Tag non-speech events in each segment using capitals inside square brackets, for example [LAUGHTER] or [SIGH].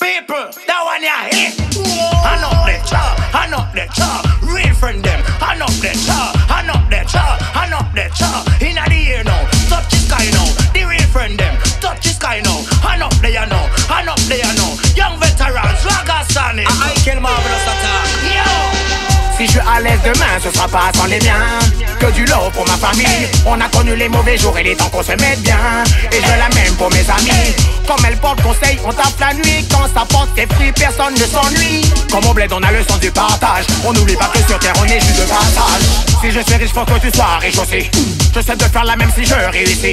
People, that one ya hit. Hand up the char, hand up the char. Real friend them, hand up the char, hand up the char, hand up the char. Inna the air now, touch the sky now. The real friend them, touch the sky now. Hand up there now, hand up there now. Young veterans, Ragastanis. I kill marvelous attack. Yo. Si je suis à l'aise demain, ce sera pas sans les miens. Que du lot pour ma famille. On a connu les mauvais jours et les temps qu'on se mette bien. Et je veux la même pour mes amis. Comme elle porte conseil, on tape la nuit. Quand ça porte ses fruits, personne ne s'ennuie. Comme au bled, on a le sens du partage. On n'oublie pas que sur terre, on est juste de passage. Si je suis riche, faut que tu sois riche aussi. Je sais de faire la même si je réussis.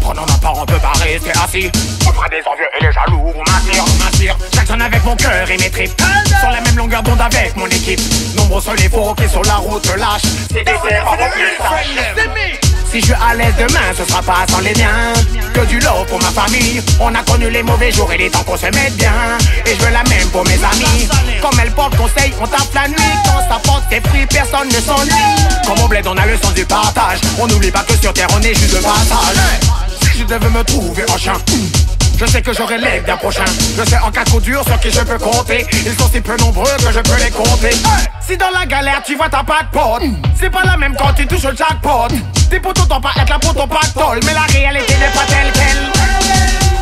Prenons ma part, on peut pas rester assis. Fera des envieux et les jaloux. On m'attire, on m'attire. Chaque avec mon cœur et mes tripes. Sur la même longueur d'onde avec mon équipe. Nombreux sont les faut qui sur la route lâche C'est des Si je suis à l'aise demain, ce sera pas sans les miens. Que du lot pour ma famille. On a connu les mauvais jours et les temps qu'on se mette bien. Et je veux la même pour mes amis. Comme elle porte conseil, on tape la nuit. Quand ça porte ses fruits, personne ne s'ennuie. Comme au bled, on a le sens du partage. On n'oublie pas que sur terre, on est juste de passage. Si je devais me trouver en chien je sais que j'aurai l'aide d'un prochain Je sais en cas de coup dur sur qui je peux compter Ils sont si peu nombreux que je peux les compter Si dans la galère tu vois t'as pas de pote C'est pas la même quand tu touches le jackpot Tes potos t'ont pas être là pour ton pactole Mais la réalité n'est pas telle qu'elle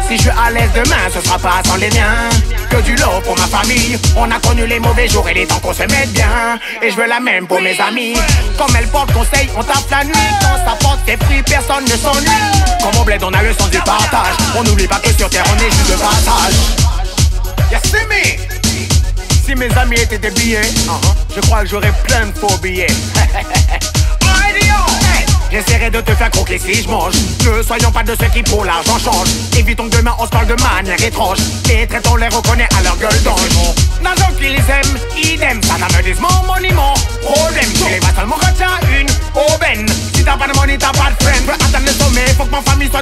si je suis à l'aise demain, ce sera pas sans les miens. Que du lot pour ma famille. On a connu les mauvais jours et les temps qu'on se mette bien. Et je veux la même pour mes amis. Comme elle porte conseil, on tape la nuit. Quand ça porte ses fruits, personne ne s'ennuie. On a le sens du partage. On n'oublie pas que sur terre, on est juste de passage. Yes, me. Si mes amis étaient des billets, je crois que j'aurais plein de faux billets. [LAUGHS] J'essaierai de te faire croquer si je mange Ne soyons pas de ceux qui pour l'argent changent Évitons que demain on se parle de manière étrange Les traitons les reconnaît à leur gueule d'ange N'agent qu'ils aiment, idem Ça disent mon monument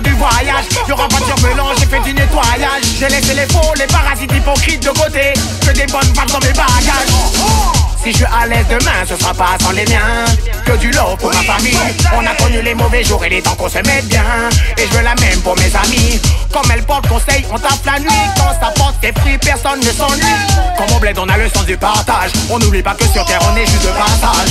du voyage Y'aura pas de mélange, j'ai fait du nettoyage J'ai laissé les faux, les parasites hypocrites de côté Que des bonnes femmes dans mes bagages si je suis à l'aise demain, ce sera pas sans les miens. Que du lot pour ma famille. On a connu les mauvais jours et les temps qu'on se met bien. Et je veux la même pour mes amis. Comme elle porte conseil, on tape la nuit. Quand ça porte ses fruits, personne ne s'ennuie. Comme au bled, on a le sens du partage. On n'oublie pas que sur terre, on est juste de passage.